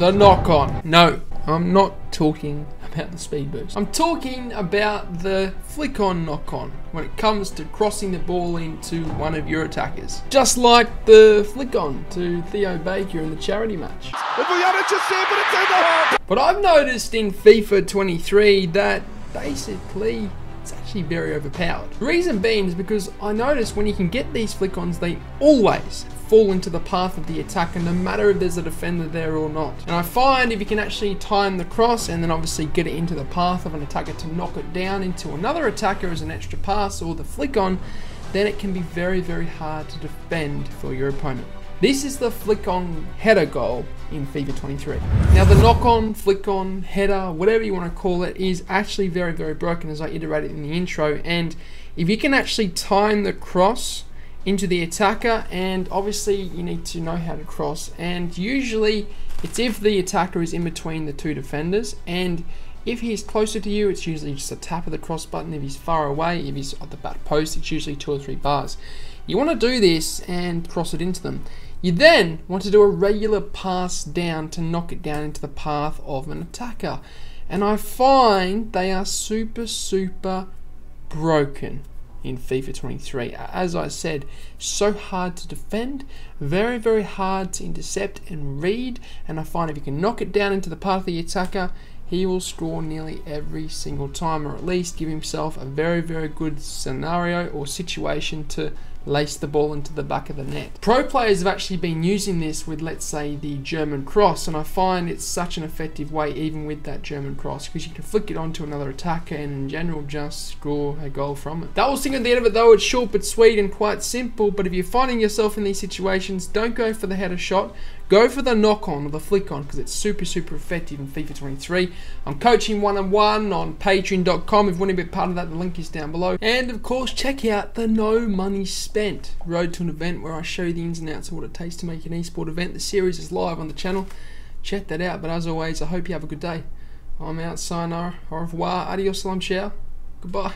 the knock on. No, I'm not talking about the speed boost. I'm talking about the flick on knock on when it comes to crossing the ball into one of your attackers. Just like the flick on to Theo Baker in the charity match. But I've noticed in FIFA 23 that basically it's actually very overpowered. The reason being is because I notice when you can get these flick-ons, they always fall into the path of the attacker no matter if there's a defender there or not. And I find if you can actually time the cross and then obviously get it into the path of an attacker to knock it down into another attacker as an extra pass or the flick on, then it can be very, very hard to defend for your opponent. This is the flick on header goal in FIFA 23. Now the knock on, flick on, header, whatever you want to call it, is actually very, very broken as I iterated in the intro. And if you can actually time the cross into the attacker, and obviously you need to know how to cross. And usually it's if the attacker is in between the two defenders, and if he's closer to you, it's usually just a tap of the cross button. If he's far away, if he's at the back post, it's usually two or three bars. You want to do this and cross it into them. You then want to do a regular pass down to knock it down into the path of an attacker. And I find they are super, super broken in FIFA 23. As I said, so hard to defend, very, very hard to intercept and read. And I find if you can knock it down into the path of the attacker, he will score nearly every single time, or at least give himself a very, very good scenario or situation to lace the ball into the back of the net. Pro players have actually been using this with, let's say, the German cross, and I find it's such an effective way, even with that German cross, because you can flick it onto another attacker and, in general, just score a goal from it. That was thing at the end of it, though. It's short but sweet and quite simple, but if you're finding yourself in these situations, don't go for the header shot. Go for the knock on or the flick on because it's super, super effective in FIFA 23. I'm coaching one on one on patreon.com. If you want to be part of that, the link is down below. And of course, check out the No Money Spent Road to an Event where I show you the ins and outs of what it takes to make an esport event. The series is live on the channel. Check that out. But as always, I hope you have a good day. I'm out. Sayonara. Au revoir. Adios. Salam. Ciao. Goodbye.